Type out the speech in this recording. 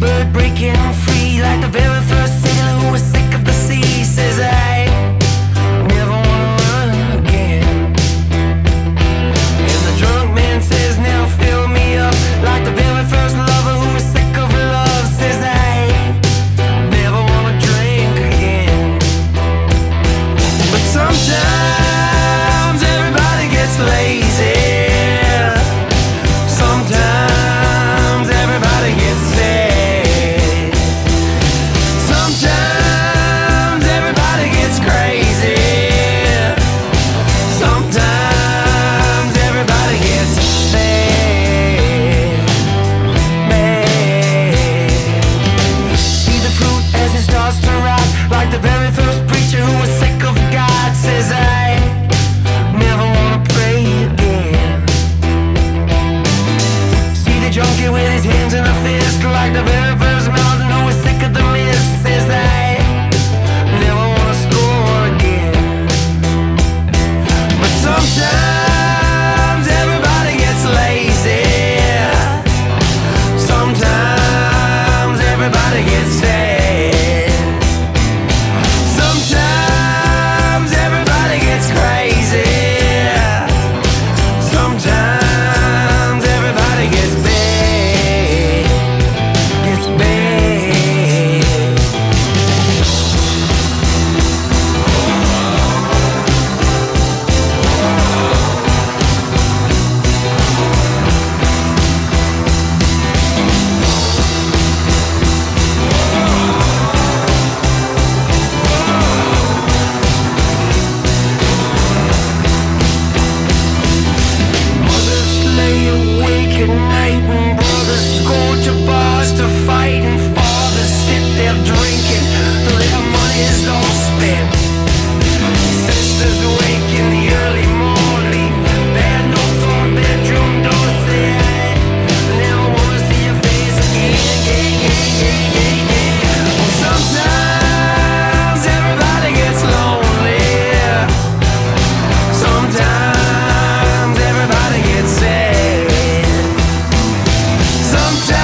bird breaking free. sometimes